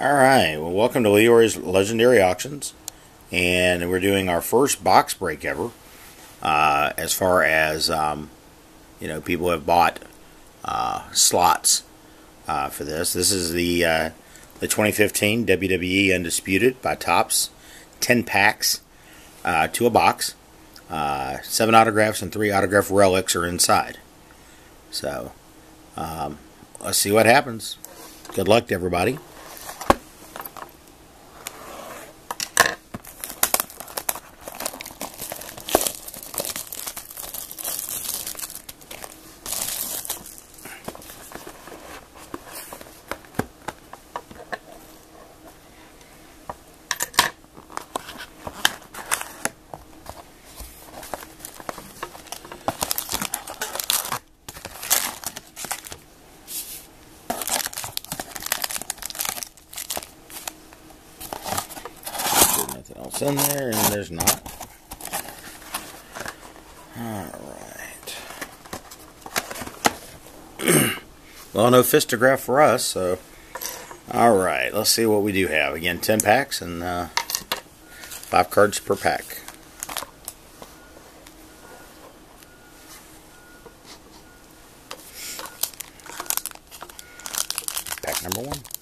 Alright, well welcome to Leroy's Legendary Auctions. And we're doing our first box break ever. Uh, as far as, um, you know, people have bought uh, slots uh, for this. This is the, uh, the 2015 WWE Undisputed by Topps, 10 packs uh, to a box. Uh, seven autographs and three autograph relics are inside. So, um, let's see what happens. Good luck to everybody. Else in there, and there's not. Alright. well, no fistograph for us, so. Alright, let's see what we do have. Again, 10 packs and uh, 5 cards per pack. Pack number one.